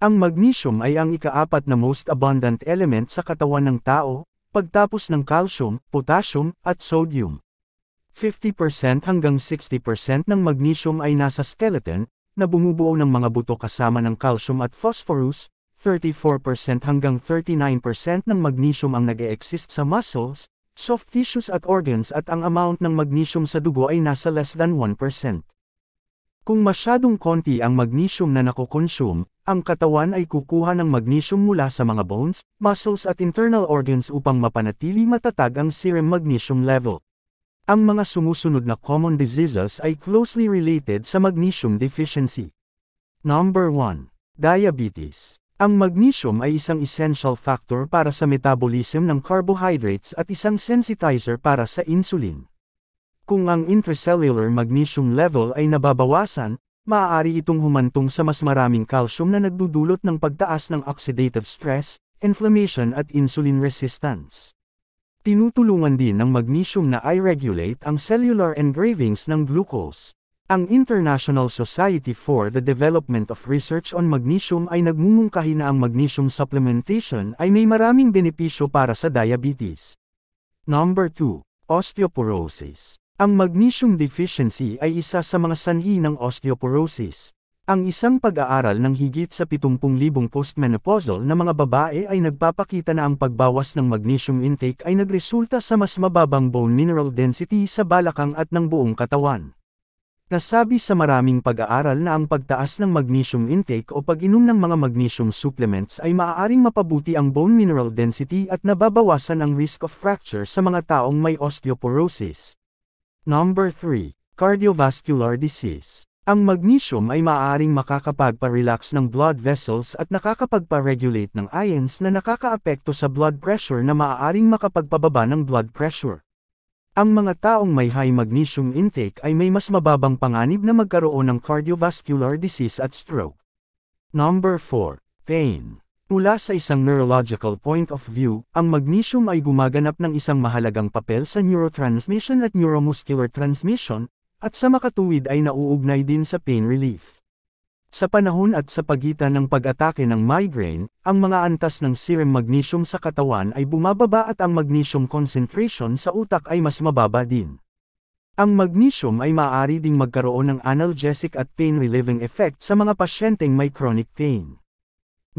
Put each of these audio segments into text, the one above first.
Ang magnesium ay ang ikaapat na most abundant element sa katawan ng tao, pagtapos ng calcium, potassium, at sodium. 50% hanggang 60% ng magnesium ay nasa skeleton, na bumubuo ng mga buto kasama ng calcium at phosphorus, 34% hanggang 39% ng magnesium ang nag-e-exist sa muscles, soft tissues at organs at ang amount ng magnesium sa dugo ay nasa less than 1%. Kung masyadong konti ang magnesium na nakokonsume, ang katawan ay kukuha ng magnesium mula sa mga bones, muscles at internal organs upang mapanatili matatag ang serum magnesium level. Ang mga sumusunod na common diseases ay closely related sa magnesium deficiency. Number 1. Diabetes. Ang magnesium ay isang essential factor para sa metabolism ng carbohydrates at isang sensitizer para sa insulin. Kung ang intracellular magnesium level ay nababawasan, maaari itong humantong sa mas maraming calcium na nagdudulot ng pagtaas ng oxidative stress, inflammation at insulin resistance. Tinutulungan din ng magnesium na i-regulate ang cellular engravings ng glucose. Ang International Society for the Development of Research on Magnesium ay nagmumungkahi na ang magnesium supplementation ay may maraming benepisyo para sa diabetes. Number 2. Osteoporosis ang magnesium deficiency ay isa sa mga sanhi ng osteoporosis. Ang isang pag-aaral ng higit sa 70,000 postmenopausal na mga babae ay nagpapakita na ang pagbawas ng magnesium intake ay nagresulta sa mas mababang bone mineral density sa balakang at ng buong katawan. Nasabi sa maraming pag-aaral na ang pagtaas ng magnesium intake o pag-inom ng mga magnesium supplements ay maaaring mapabuti ang bone mineral density at nababawasan ang risk of fracture sa mga taong may osteoporosis. Number 3. Cardiovascular disease. Ang magnesium ay maaaring makakapagpa-relax ng blood vessels at nakakapagpa-regulate ng ions na nakakaapekto sa blood pressure na maaaring makapagpababa ng blood pressure. Ang mga taong may high magnesium intake ay may mas mababang panganib na magkaroon ng cardiovascular disease at stroke. Number 4. Pain. Mula sa isang neurological point of view, ang magnesium ay gumaganap ng isang mahalagang papel sa neurotransmission at neuromuscular transmission, at sa makatuwid ay nauugnay din sa pain relief. Sa panahon at sa pagitan ng pag-atake ng migraine, ang mga antas ng serum magnesium sa katawan ay bumababa at ang magnesium concentration sa utak ay mas mababa din. Ang magnesium ay maaari ding magkaroon ng analgesic at pain-relieving effect sa mga pasyenteng may chronic pain.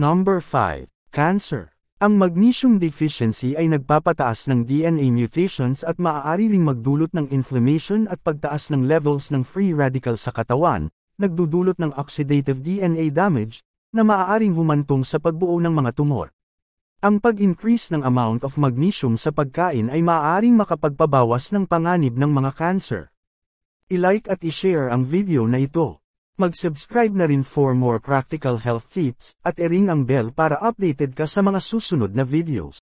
Number 5. Cancer. Ang magnesium deficiency ay nagpapataas ng DNA mutations at maaari ring magdulot ng inflammation at pagtaas ng levels ng free radical sa katawan, nagdudulot ng oxidative DNA damage, na maaaring humantong sa pagbuo ng mga tumor. Ang pag-increase ng amount of magnesium sa pagkain ay maaaring makapagpabawas ng panganib ng mga cancer. I-like at i-share ang video na ito. Mag-subscribe na rin for more practical health tips, at i-ring ang bell para updated ka sa mga susunod na videos.